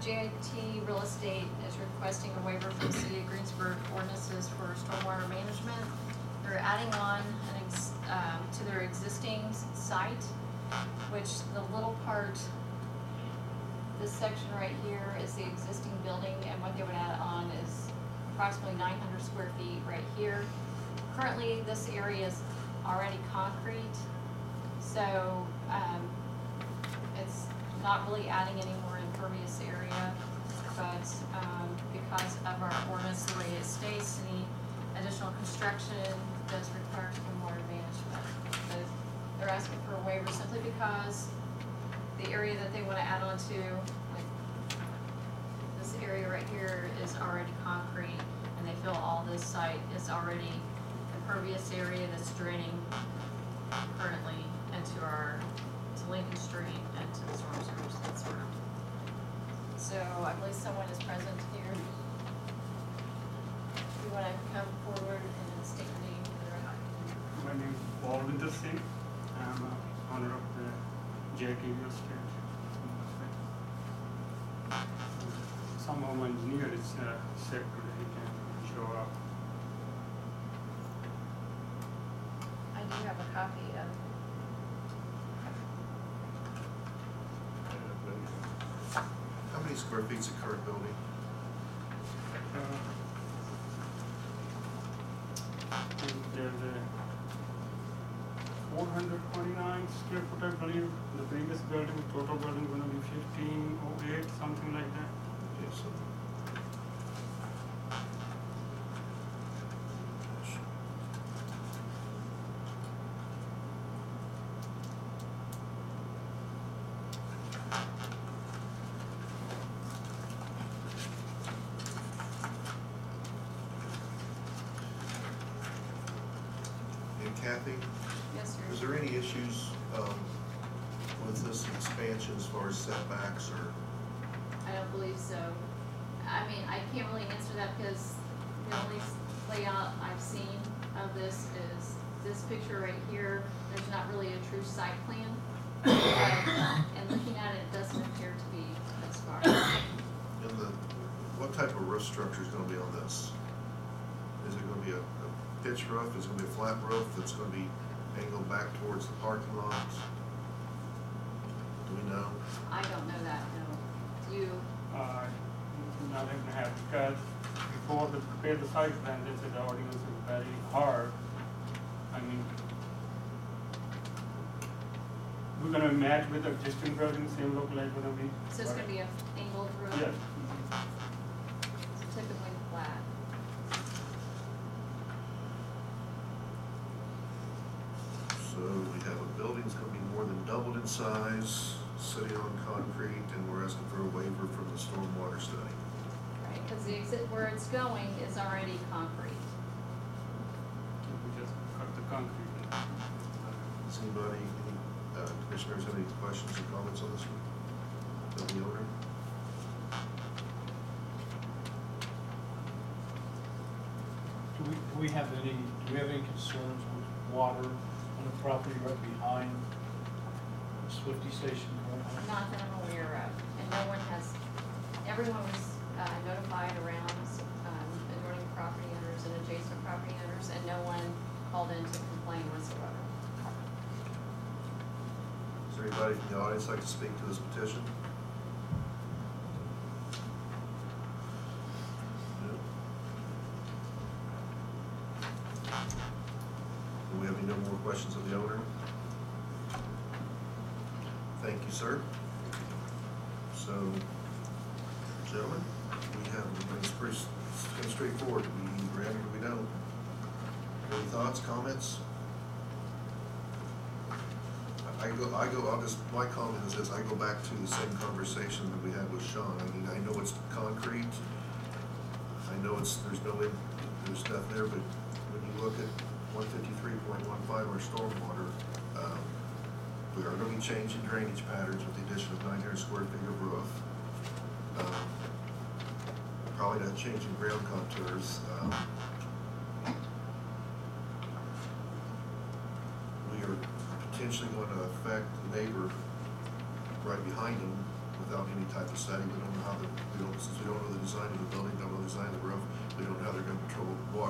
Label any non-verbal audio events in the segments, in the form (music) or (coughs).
JIT Real Estate is requesting a waiver from the City of Greensburg ordinances for stormwater management. They're adding on an ex, um, to their existing site, which the little part, this section right here is the existing building, and what they would add on is approximately nine hundred square feet right here. Currently, this area is already concrete, so, um, it's not really adding any more impervious area, but, um, because of our ordinance, the way it states, any additional construction does require stormwater management. So they're asking for a waiver simply because the area that they wanna add on to, like, this area right here is already concrete, and they feel all this site is already impervious area that's draining currently into our, to Lincoln Street and to the storm sewers that's around. So I believe someone is present here. You wanna come forward and state your name for the record? My name is Paul Vinder Singh. I'm a owner of the JT Real Estate. Some of my engineer is uh, said today he can show up. I do have a copy of, How many square feet's the current building? Uh, There's a four hundred twenty-nine square foot, I believe, the previous building, total building gonna be fifteen oh eight, something like that. Okay, so. And Kathy, yes, sir. is there any issues, um, with this expansion as far as setbacks or? I don't believe so. I mean, I can't really answer that because the only layout I've seen of this is this picture right here. There's not really a true site plan. But- And looking at it, it doesn't appear to be this far. And the, what type of roof structure is gonna be on this? Is it gonna be a, a pitch roof, is gonna be a flat roof, that's gonna be angled back towards the parking lots? Do we know? I don't know that, no. Do you, Uh, nothing to have, because before they prepare the site plan, they said the ordinance is very hard. I mean, we're gonna match with the existing building, same look like gonna be. so it's gonna be a angled roof? Yes, Typically flat. So we have a building's gonna be more than doubled in size, sitting on concrete, and we're asking for a waiver from the stormwater study. Right, because the exit, where it's going is already concrete. we just cut the concrete. Does anybody, any, uh, commissioners have any questions or comments on this one? Of the owner? Do we, do we have any, do we have any concerns with water on the property right behind Swifty Station currently? Not that I'm aware of, and no one has, everyone was uh, notified around, um, adjoining property owners and adjacent property owners, and no one called in to complain whatsoever. Is there anybody in the audience like to speak to this petition? No? Do we have any no more questions of the owner? Thank you, sir. So, gentlemen, we have, it's pretty, straightforward, we it or we don't. Any thoughts, comments? I go, I go, I'll just, my comment is this, I go back to the same conversation that we had with Shawn. I mean, I know it's concrete. I know it's, there's no, there's stuff there, but when you look at one fifty-three point one five, our stormwater, we are gonna be changing drainage patterns with the addition of nine hundred square feet of roof. Um, Probably not changing ground contours, um, we are potentially going to affect the neighbor right behind him without any type of study. We don't know how the, we don't, since we don't know the design of the building, don't know the design of the roof, we don't know how they're gonna control water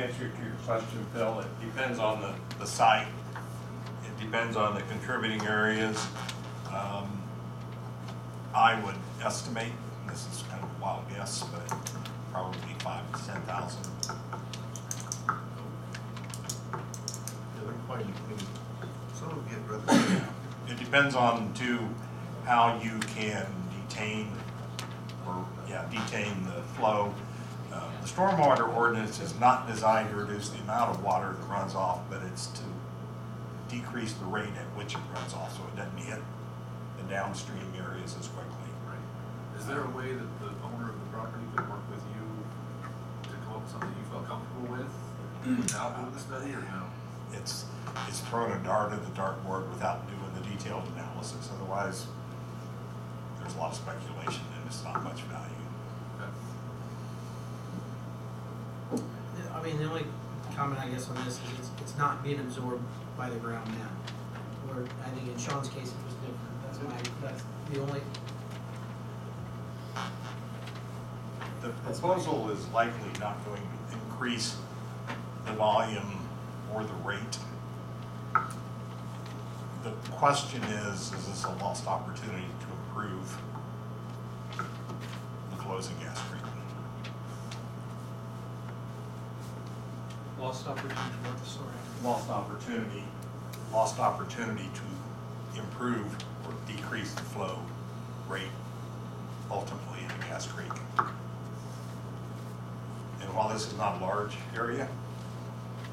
answer to your question, Phil, it depends on the, the site. It depends on the contributing areas. Um, I would estimate, and this is kind of a wild guess, but probably five to ten thousand. They're quite, I some of rather, (coughs) It depends on too, how you can detain, or, yeah, detain the flow. Stormwater ordinance is not designed to reduce the amount of water that runs off, but it's to decrease the rate at which it runs off, so it doesn't hit the downstream areas as quickly. Right. Is there a way that the owner of the property could work with you to come up with something you felt comfortable with without doing the study or no? It's, it's throwing a dart at the dartboard without doing the detailed analysis, otherwise there's a lot of speculation and it's not much value. Okay. I mean, the only comment I guess on this is it's, it's not being absorbed by the ground now. Or I think in Shawn's case it was different, that's my, that's the only, The proposal is likely not going to increase the volume or the rate. The question is, is this a lost opportunity to improve the flows in Gas Creek? Lost opportunity to work the story. Lost opportunity, lost opportunity to improve or decrease the flow rate ultimately in Gas Creek. And while this is not a large area,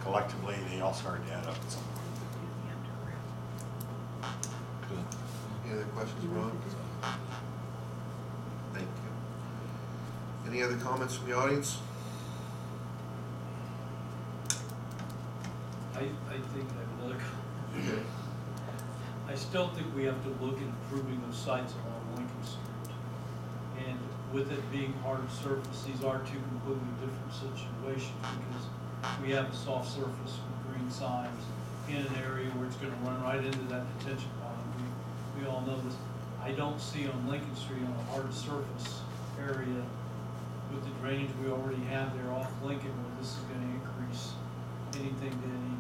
collectively, they all start to add up at some point. any other questions, Ron? Thank you. Any other comments from the audience? I, I think I have another, comment. Okay. I still think we have to look at improving those sites along Lincoln Street. And with it being hard surface, these are two completely different situations because we have a soft surface with Green Sign's in an area where it's gonna run right into that detention pond. We, we all know this. I don't see on Lincoln Street on a hard surface area with the drainage we already have there off Lincoln where this is gonna increase anything to any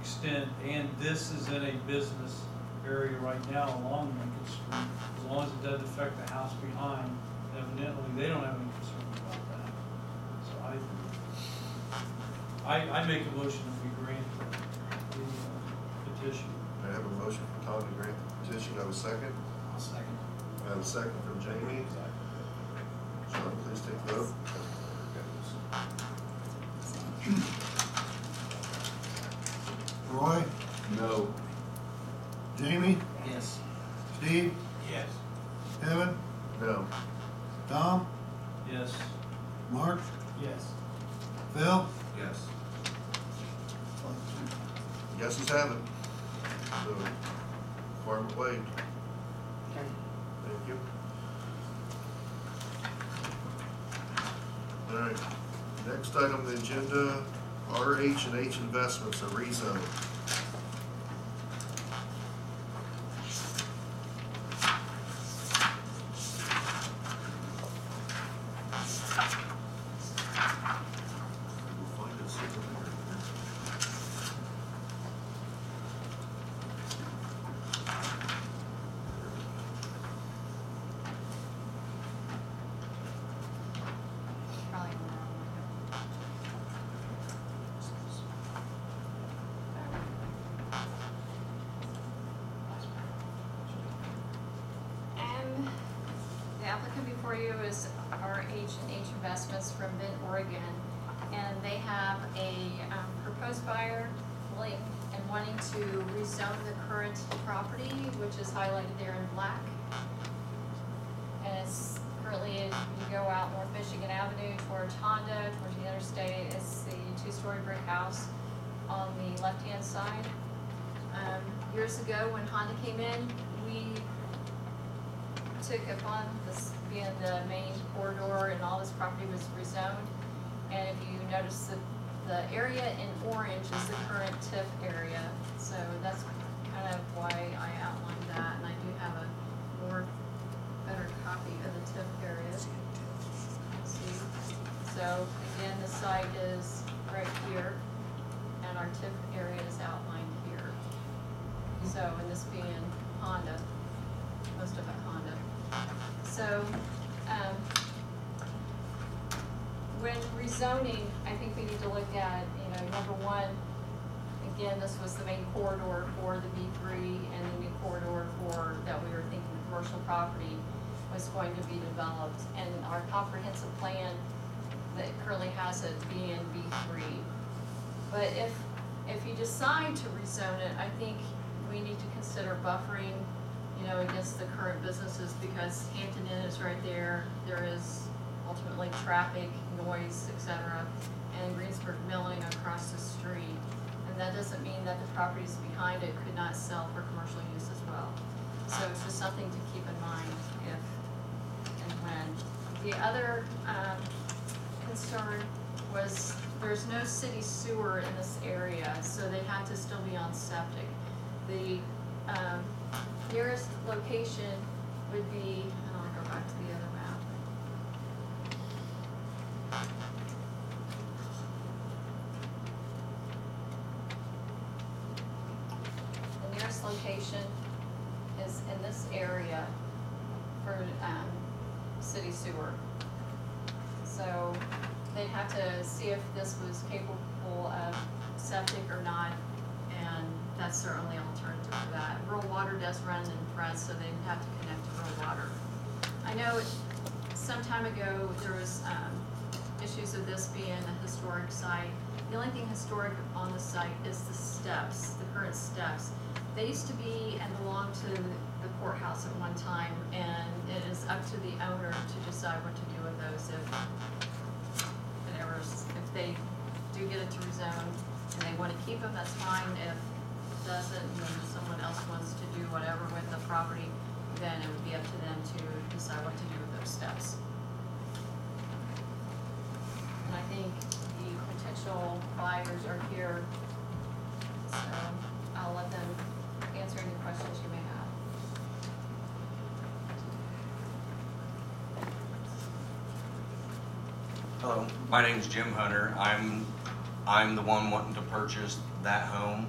extent. And this is in a business area right now along Lincoln Street. As long as it doesn't affect the house behind, evidently, they don't have any concern about that. So I, I, I make a motion that we grant the uh, petition. I have a motion from Tom to grant the petition. I have a second. I'll second. I have a second from Jamie. Sean, please take the vote. Roy, No. Jamie, Yes. Steve, Yes. Kevin, No. Tom, Yes. Mark, Yes. Phil. Yes. Guesses have it. So, requirement waived. Thank you. All right, next item on the agenda, RH and H Investments, a rezone. We'll find it sooner or later. Probably not. And the applicant before is H and H Investments from Bend, Oregon. And they have a um, proposed buyer willing and wanting to rezone the current property, which is highlighted there in black. And it's currently, in- you go out North Michigan Avenue towards Honda, towards the interstate, it's the two-story brick house on the the left-hand side. Um, years ago, when Honda came in, we took upon this being the main corridor and all this property was rezoned. And if you notice that the area in orange is the current TIF area, so that's kind of why I outlined that, and I do have a more, better copy of the TIF area. See, so again, the site is right here, and our TIF area is outlined here. So, and this being Honda, most of it Honda. So, um, when rezoning, I think we need to look at, you know, number one, again, this was the main corridor for the B three and the new corridor for, that we were thinking the commercial property was going to be developed. And our comprehensive plan that currently has it being B three. But if, if you decide to rezone it, I think we need to consider buffering, you know, against the current businesses because Hampton Inn is right there. There is ultimately traffic, noise, et cetera, and Greensburg Milling across the street. And that doesn't mean that the properties behind it could not sell for commercial use as well. So it's just something to keep in mind if and when. The other, um, concern was there's no city sewer in this area, so they have to still be on septic. The, nearest location would be, and I'll go back to the other map. The nearest location is in this area for, um, city sewer. So they'd have to see if this was capable of septic or not, that's their only alternative for that. Rural water does run in front, so they'd have to connect to rural water. I know some time ago, there was, um, issues of this being a historic site. The only thing historic on the site is the steps, the current steps. They used to be and belonged to the courthouse at one time, and it is up to the owner to decide what to do with those if it ever, if they do get it to rezone and they wanna keep them, that's fine. If it doesn't, and then someone else wants to do whatever with the property, then it would be up to them to decide what to do with those steps. And I think the potential buyers are here, so I'll let them answer any questions you may have. Hello, my name's Jim Hunter. I'm, I'm the one wanting to purchase that home.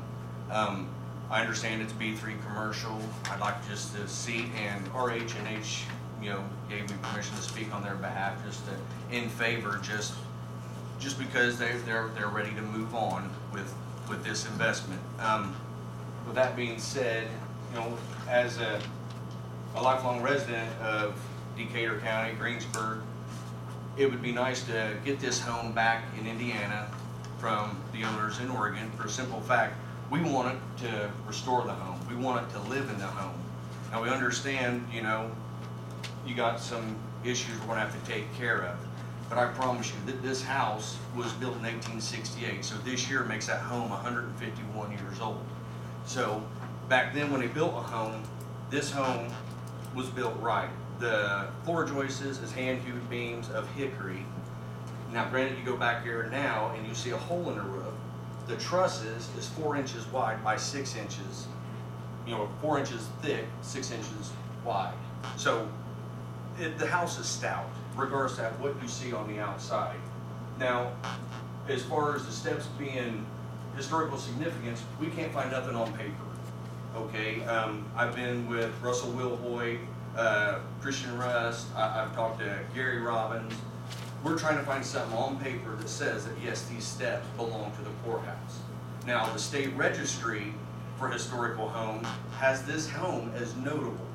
Um, I understand it's B three commercial. I'd like just to see, and RH and H, you know, gave me permission to speak on their behalf, just to, in favor, just, just because they, they're, they're ready to move on with, with this investment. Um, with that being said, you know, as a, a lifelong resident of Decatur County, Greensburg, it would be nice to get this home back in Indiana from the owners in Oregon for a simple fact. We want it to restore the home. We want it to live in the home. Now, we understand, you know, you got some issues we're gonna have to take care of. But I promise you that this house was built in eighteen sixty-eight, so this year makes that home hundred and fifty-one years old. So back then, when they built a home, this home was built right. The floor joists is hand-hewed beams of hickory. Now granted, you go back here now and you see a hole in the roof. The trusses is four inches wide by six inches, you know, four inches thick, six inches wide. So it, the house is stout, regardless of what you see on the outside. Now, as far as the steps being historical significance, we can't find nothing on paper. Okay, um, I've been with Russell Wilhoy, uh, Christian Rust, I, I've talked to Gary Robbins. We're trying to find something on paper that says that yes, these steps belong to the courthouse. Now, the state registry for historical homes has this home as notable,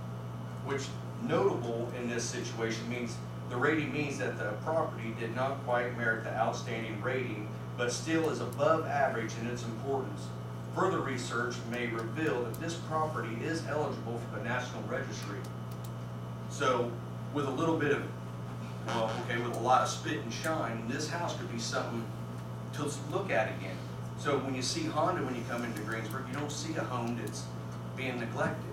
which notable in this situation means, the rating means that the property did not quite merit the outstanding rating, but still is above average in its importance. Further research may reveal that this property is eligible for the National Registry. So with a little bit of, well, okay, with a lot of spit and shine, this house could be something to look at again. So when you see Honda, when you come into Greensburg, you don't see a home that's being neglected.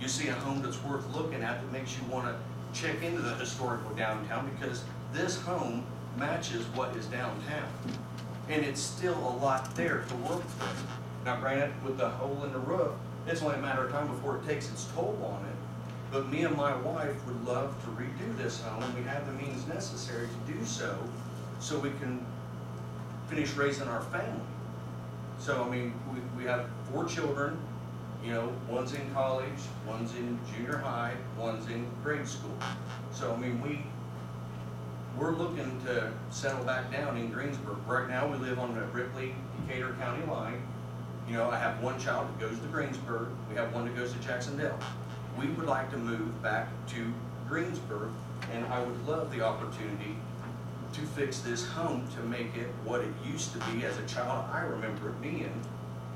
You see a home that's worth looking at that makes you wanna check into the historical downtown because this home matches what is downtown. And it's still a lot there to work with. Now granted, with the hole in the roof, it's only a matter of time before it takes its toll on it. But me and my wife would love to redo this home, and we have the means necessary to do so, so we can finish raising our family. So, I mean, we, we have four children, you know, one's in college, one's in junior high, one's in grade school. So, I mean, we, we're looking to settle back down in Greensburg. Right now, we live on the Ripley, Decatur County line. You know, I have one child that goes to Greensburg, we have one that goes to Jacksonville. We would like to move back to Greensburg, and I would love the opportunity to fix this home to make it what it used to be as a child I remember it being.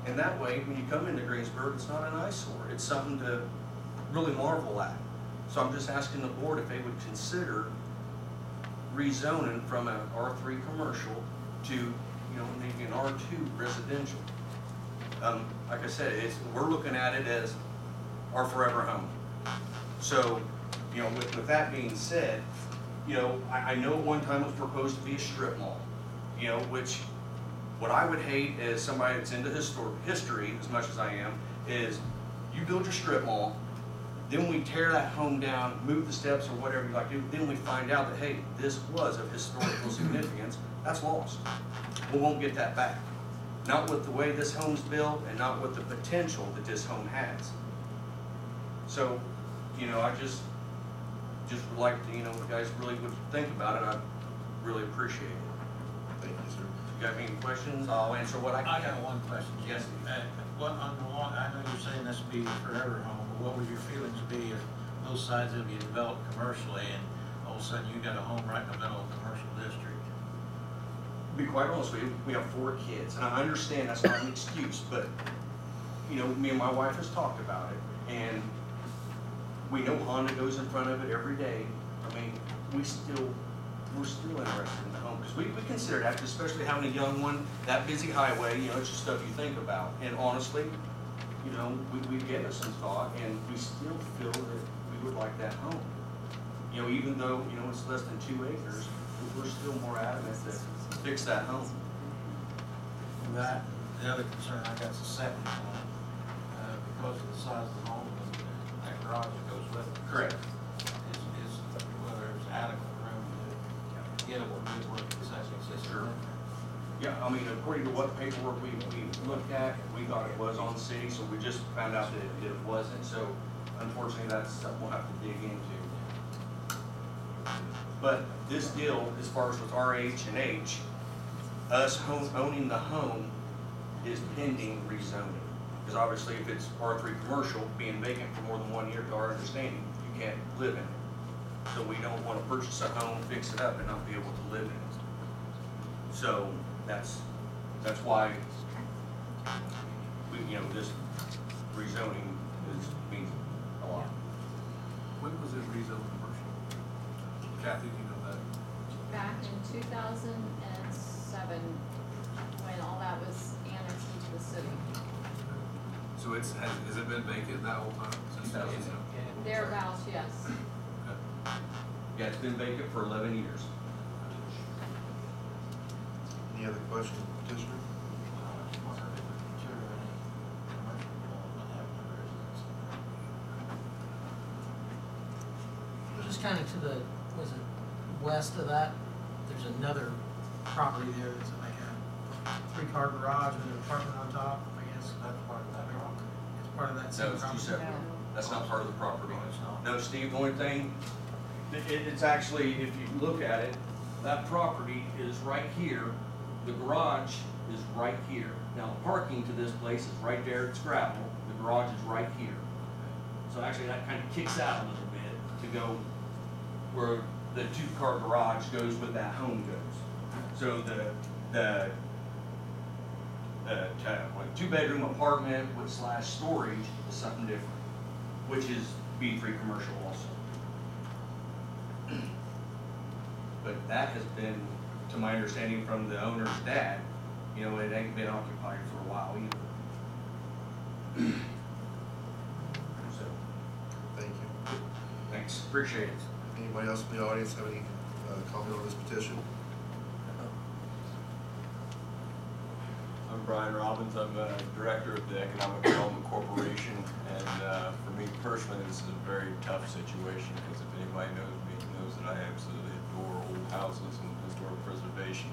And that way, when you come into Greensburg, it's not an eyesore, it's something to really marvel at. So I'm just asking the board if they would consider rezoning from an R three commercial to, you know, maybe an R two residential. Um, like I said, it's, we're looking at it as our forever home. So, you know, with, with that being said, you know, I, I know at one time it was proposed to be a strip mall, you know, which, what I would hate as somebody that's into histor- history as much as I am, is you build your strip mall, then we tear that home down, move the steps or whatever you like to do, then we find out that, hey, this was of historical (clears throat) significance, that's lost. We won't get that back. Not with the way this home's built and not with the potential that this home has. So, you know, I just, just would like to, you know, if you guys really would think about it, I'd really appreciate it. Thank you, sir. If you got any questions, I'll answer what I can. I got one question. Jim. Yes. Uh, What, on the law, I know you're saying this would be forever home, but what would your feelings be if both sides of you developed commercially and all of a sudden you got a home right in the middle of a commercial district? To be quite honest with you, we have four kids, and I understand that's not an excuse, but, you know, me and my wife has talked about it, and we know Honda goes in front of it every day. I mean, we still, we're still interested in the home, because we, we consider that, especially having a young one, that busy highway, you know, it's just stuff you think about. And honestly, you know, we, we've given it some thought, and we still feel that we would like that home. You know, even though, you know, it's less than two acres, we're still more adamant that fix that home. That, the other concern I got is the septic one, uh, because of the size of the home that garage that goes with it. Correct. Is, is whether it's adequate room to get a good working Sure. system. Yeah, I mean, according to what paperwork we, we looked at, we thought it was on city, so we just found out that, that it wasn't, so unfortunately, that's something we'll have to dig into. But this deal, as far as with RH and H, us home, owning the home is pending rezoning. Because obviously, if it's R three commercial, being vacant for more than one year, to our understanding, you can't live in it. So we don't wanna purchase a home, fix it up, and not be able to live in it. So that's, that's why we, you know, this rezoning is, means a lot. When was it rezoned commercial? Kathy, do you know that? Back in two thousand and seven, when all that was annexed into the city. So it's, has, has it been vacant that whole time? since 2000. 2000? Thereabouts, yes. Yeah, it's been vacant for eleven years. Any other questions, petitioner? Just kind of to the, was it west of that, there's another property there that's like a three-car garage with an apartment on top, I guess. That's part of that property. It's part of that No, same it's two property. separate. That's not part of the property. It's not. No, Steve, the only thing, it, it's actually, if you look at it, that property is right here, the garage is right here. Now, the parking to this place is right there, it's gravel, the garage is right here. So actually, that kind of kicks out a little bit to go where the two-car garage goes with that home goes. So the, the, the, uh, two-bedroom apartment with slash storage is something different, which is B three commercial also. But that has been, to my understanding from the owner's dad, you know, it ain't been occupied for a while either. (clears throat) So, Thank you. thanks, appreciate it. Anybody else in the audience have any uh, comment on this petition? I'm Brian Robbins, I'm uh Director of the Economic Development Corporation, and uh, for me personally, this is a very tough situation, because if anybody knows me, knows that I absolutely adore old houses and historic preservation.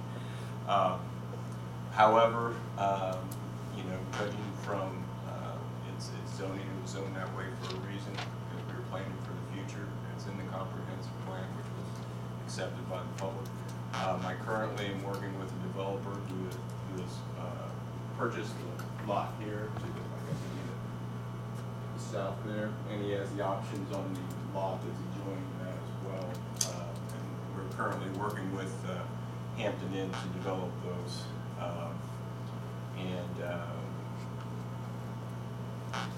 Uh, However, um, you know, judging from, uh, its its zoning, it was zoned that way for a reason, because we were planning for the future. It's in the comprehensive plan, which was accepted by the public. Um, I currently am working with a developer who has, who uh, purchased the lot here to the, I guess, the south there, and he has the options on the lot that's adjoining that as well. Uh, and we're currently working with, uh, Hampton Inn to develop those, um, and, um,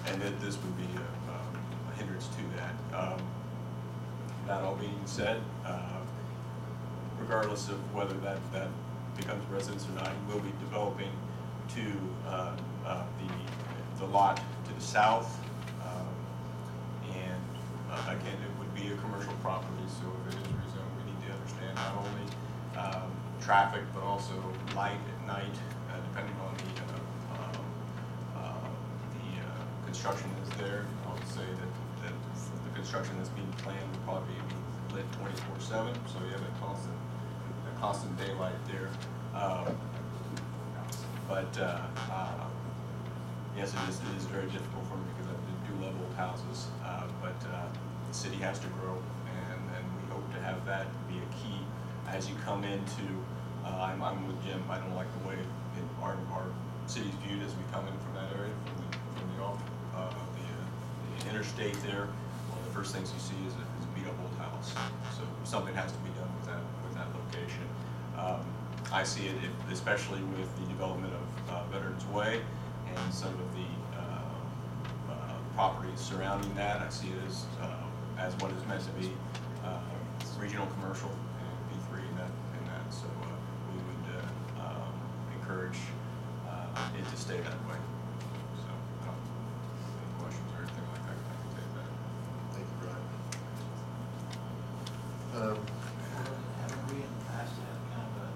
and that this would be a, um, a hindrance to that. Um, that all being said, uh, regardless of whether that, that becomes residence or not, we'll be developing to, uh, uh, the, the lot to the south. Um, And, uh, again, it would be a commercial property, so if it is rezoned, we need to understand not only, um, traffic, but also light at night, uh, depending on the, uh, um, uh, the, uh, construction that's there. I would say that, that the construction that's being planned would probably be lit twenty-four seven, so you have a constant, a constant daylight there. Um, But, uh, uh, yes, it is, it is very difficult for me because I do love old houses, uh, but, uh, the city has to grow, and, and we hope to have that be a key as you come into, uh, I'm, I'm with Jim, I don't like the way it, our, our city's viewed as we come in from that area, from the, from the off, uh, the, the interstate there. One of the first things you see is a, is a beat up old house, so something has to be done with that, with that location. Um, I see it, especially with the development of Veterans Way and some of the uh, uh, properties surrounding that. I see it as, uh, as what it's meant to be, uh, regional commercial and B three in that, in that. So uh, we would uh, um, encourage uh, it to stay that way. So, I don't, any questions or anything like that, I can take that. Thank you, Brian. Um, Haven't we in the past had kind of a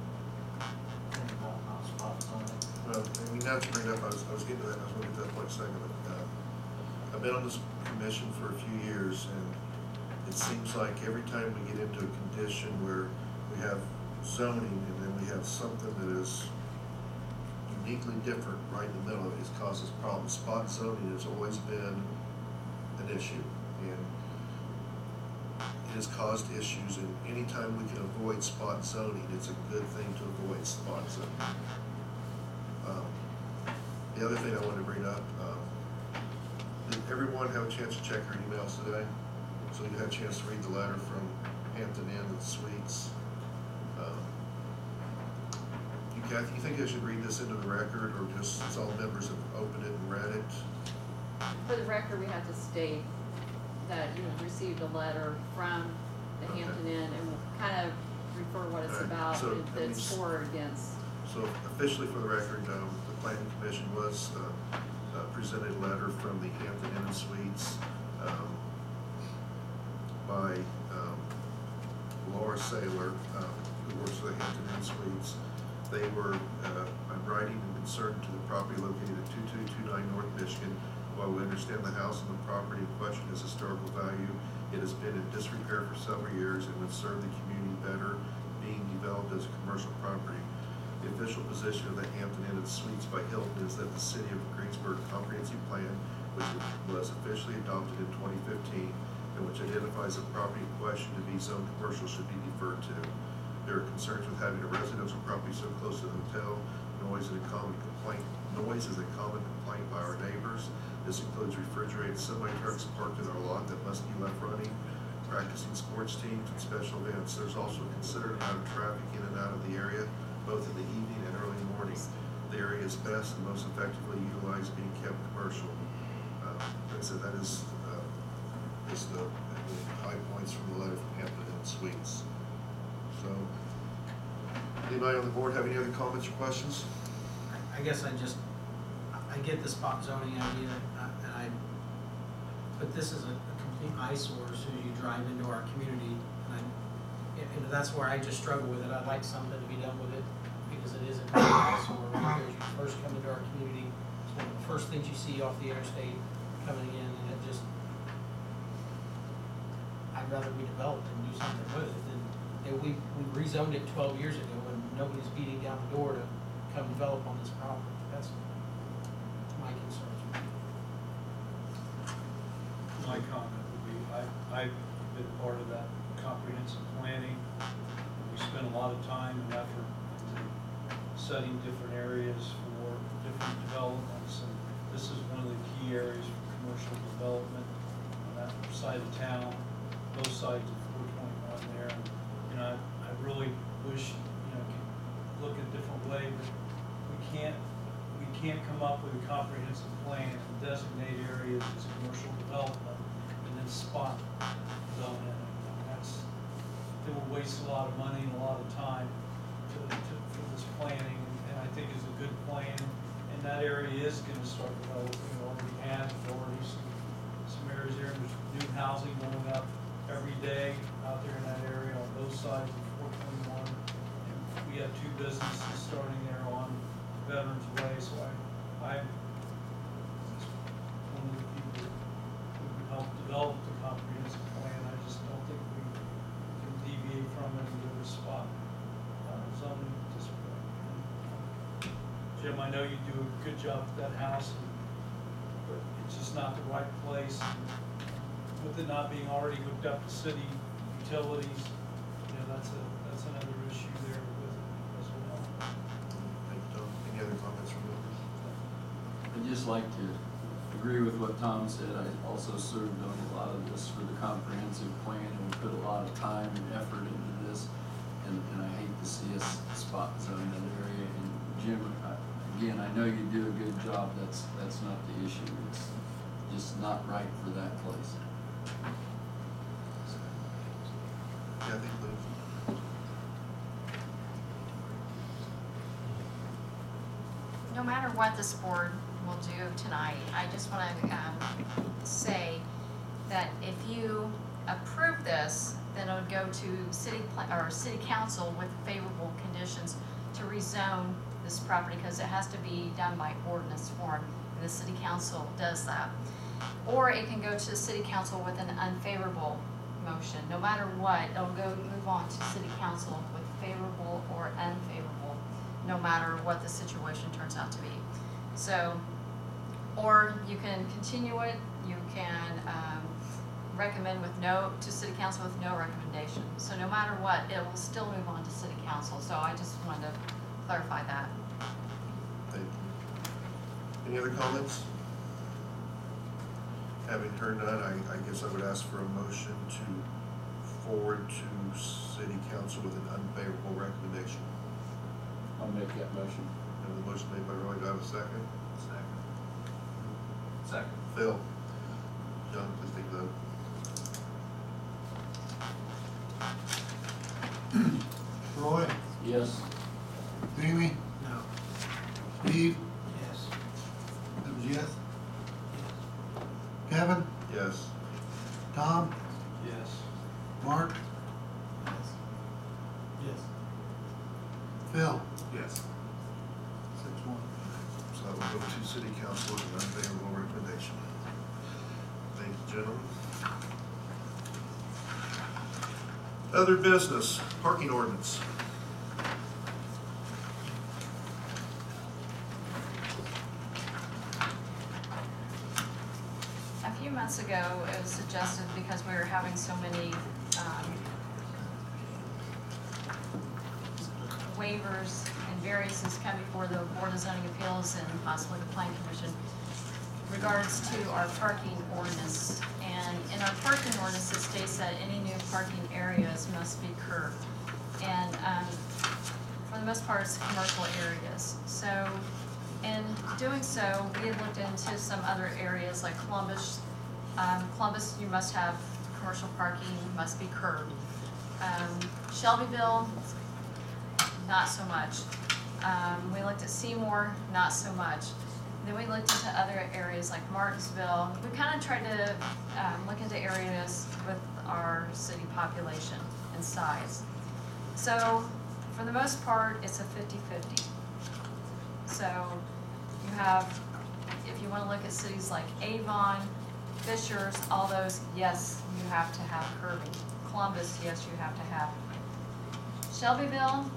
thing about not spot zoning? Well, and we now to bring it up, I was, I was getting to that, I was gonna get to that point in a second, but, uh, I've been on this commission for a few years, and it seems like every time we get into a condition where we have zoning, and then we have something that is uniquely different right in the middle of it, causes problems. Spot zoning has always been an issue, and it has caused issues, and anytime we can avoid spot zoning, it's a good thing to avoid spot zoning. Um, The other thing I wanted to bring up, everyone have a chance to check their emails today? So you had a chance to read the letter from Hampton Inn and Suites? Um, You Kathy, you think I should read this into the record, or just, as all members have opened it and read it? For the record, we have to state that you have received a letter from the Okay. Hampton Inn and we'll kind of refer what it's Alright, about, so if that it's means- for or against. So officially for the record, um, the planning commission was, uh, presented letter from the Hampton Inn and Suites, um, by, um, Laura Saylor, um, who works for the Hampton Inn Suites. They were, uh, I'm writing in concern to the property located at two-two-two-nine North Michigan. While we understand the house and the property in question has historical value, it has been in disrepair for several years and would serve the community better being developed as a commercial property. The official position of the Hampton Inn and Suites by Hilton is that the city of Greensburg comprehensive plan, which was officially adopted in twenty fifteen, and which identifies the property in question to be zoned commercial should be deferred to. There are concerns with having a residential property so close to the hotel. Noise is a common complaint, noise is a common complaint by our neighbors. This includes refrigerated semi-trucks parked in our lot that must be left running, practicing sports teams and special events. There's also a considerable amount of traffic in and out of the area, both in the evening and early morning. The area is best and most effectively utilized being kept commercial. Uh, I said, that is, uh, is the, the high points from the letter from Hampton Inn Suites. So, anybody on the board have any other comments or questions? I guess I just, I- get the spot zoning idea, uh, and I, but this is a a complete eyesore as soon as you drive into our community, and I, and- and that's where I just struggle with it, I'd like something to be done with a complete you first come into our community, it's one of the first things you see off the interstate coming in, and it just, I'd rather we develop and do something with it than, and we, we rezoned it twelve years ago and nobody's beating down the door to come develop on this property. That's my concerns. My comment would be, I, I've been part of that comprehensive planning. We spent a lot of time and setting different areas for different developments. And this is one of the key areas for commercial development on that side of town, both sides of four twenty-one there. And, You know, I, I really wish, you know, could look a different way, but we can't, we can't come up with a comprehensive plan and designate areas as commercial development and then spot. And That's, it will waste a lot of money and a lot of time to, to, planning, and I think is a good plan. And that area is gonna start developing, already has, there's already some, some areas there, there's new housing going up every day out there in that area on both sides of four twenty-one. We have two businesses starting there on Veterans Way, so I, I'm one of the people who help develop the comprehensive plan, I just don't think we can deviate from it and give it a spot, uh, zoning at this point. Jim, I know you do a good job at that house, but it's just not the right place. With it not being already hooked up to city utilities, you know, that's a, that's another issue there with it as well. Thank you, Tom. Any other comments from members? I'd just like to agree with what Tom said. I also served on a lot of this for the comprehensive plan, and we put a lot of time and effort into this. And, and I hate to see us spot zone that area. And Jim, I- again, I know you do a good job. That's, that's not the issue. It's just not right for that place. No matter what this board will do tonight, I just wanna, um, say that if you approve this, then it would go to city, pla- or city council with favorable conditions to rezone this property, cause it has to be done by ordinance form, and the city council does that. Or it can go to the city council with an unfavorable motion, no matter what, it'll go, move on to city council with favorable or unfavorable, no matter what the situation turns out to be. So, or you can continue it, you can, um, recommend with no, to city council with no recommendation. So no matter what, it will still move on to city council, so I just wanted to clarify that. Thank you. Any other comments? Having heard none, I, I guess I would ask for a motion to forward to city council with an unfavorable recommendation. I'll make that motion. And the motion made by Roy, do I have a second? Second. Second. Phil? John, please take the vote. Roy, Yes. Jamie, No. Steve, Yes. that was yes. Kevin, Yes. Tom, Yes. Mark, Yes. Yes. Phil. Yes. Six one. So that will go to city council with an unfavorable recommendation. Thank you, gentlemen. Other business, parking ordinance. A few months ago, it was suggested because we were having so many, um, waivers variances come before the Board of Zoning Appeals and possibly the Plan Commission regards to our parking ordinance. And in our parking ordinance, it states that any new parking areas must be curved. And, um, for the most part, it's commercial areas. So, in doing so, we had looked into some other areas like Columbus. Um, Columbus, you must have commercial parking, must be curbed. Um, Shelbyville, not so much. Um, we looked at Seymour, not so much. Then we looked into other areas like Martinsville. We kind of tried to, um, look into areas with our city population and size. So, for the most part, it's a 50-50. So, you have, if you wanna look at cities like Avon, Fishers, all those, yes, you have to have curbing. Columbus, yes, you have to have. Shelbyville,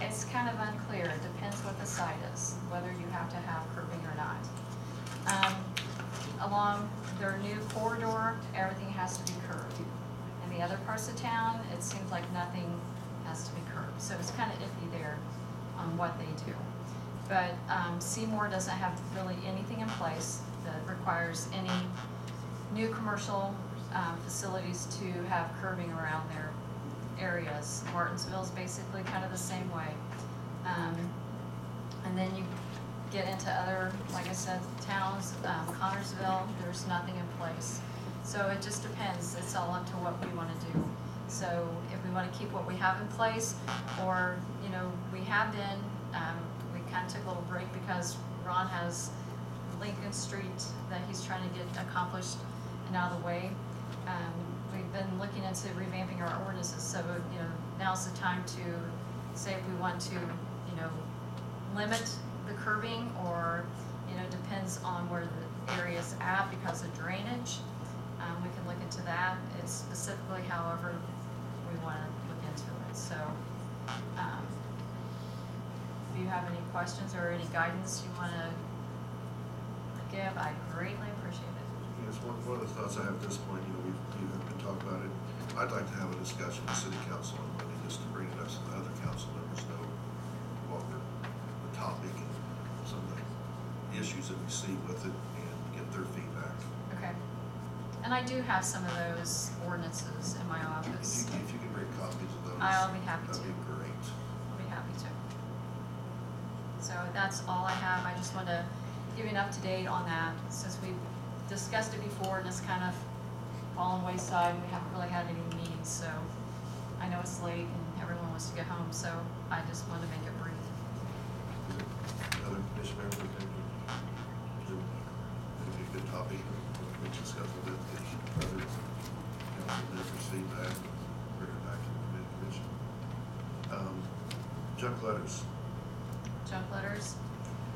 it's kind of unclear, it depends what the site is, whether you have to have curbing or not. Um, along their new corridor, everything has to be curbed. In the other parts of town, it seems like nothing has to be curbed, so it's kind of iffy there on what they do. But, um, Seymour doesn't have really anything in place that requires any new commercial, um, facilities to have curbing around their areas. Martinsville's basically kind of the same way. Um, and then you get into other, like I said, towns, um, Connersville, there's nothing in place. So it just depends, it's all up to what we wanna do. So if we wanna keep what we have in place, or, you know, we have been, um, we kinda took a little break because Ron has Lincoln Street that he's trying to get accomplished and out of the way. Um, we've been looking into revamping our ordinances, so, you know, now's the time to say if we want to, you know, limit the curbing, or, you know, depends on where the area's at because of drainage. Um, we can look into that, it's specifically however we wanna look into it, so, um, if you have any questions or any guidance you wanna give, I greatly appreciate it. Yes, one, one of the thoughts I have at this point, you know, we've, we've talking about it, I'd like to have a discussion with city council on Monday, just to bring it up so the other council members know what we're, the topic and some of the issues that we see with it and get their feedback. Okay. And I do have some of those ordinances in my If office. you, if you can bring copies of those. I'll be happy That'd to. be great. I'll be happy to. So that's all I have. I just wanted to give you an up-to-date on that, since we've discussed it before and it's kind of fallen wayside. We haven't really had any meetings, so I know it's late and everyone wants to get home, so I just wanted to make it brief. Other commission members, would think it a good topic, we discuss with it, get other council members' feedback, bring it back to the commission. Um, junk letters, Junk letters.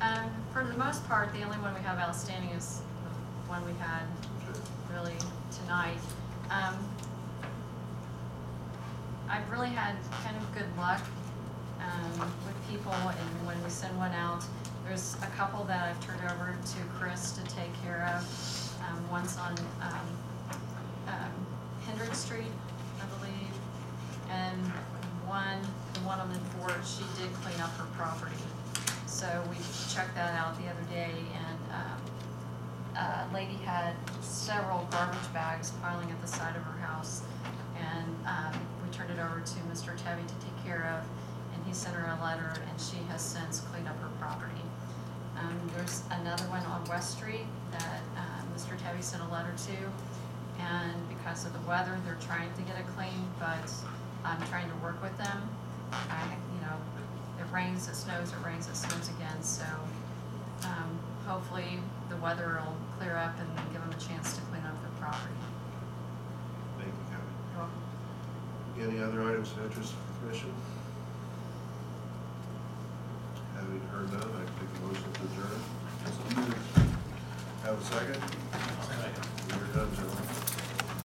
Um, for the most part, the only one we have outstanding is the one we had okay, really tonight. Um, I've really had kind of good luck, um, with people and when we send one out, there's a couple that I've turned over to Chris to take care of. Um, one's on, um, um, Hendrick Street, I believe, and one, the one on the fort, she did clean up her property. So we checked that out the other day and, um, a lady had several garbage bags piling at the side of her house. And, um, we turned it over to Mr. Tebby to take care of, and he sent her a letter, and she has since cleaned up her property. Um, there's another one on West Street that, um, Mr. Tebby sent a letter to, and because of the weather, they're trying to get it clean, but I'm trying to work with them. I, you know, it rains, it snows, it rains, it snows again, so, um, hopefully the weather will clear up and give them a chance to clean up their property. thank you, Kevin. You're welcome. Any other items of interest for the commission? Having heard none, I take a motion to adjourn. Have a second?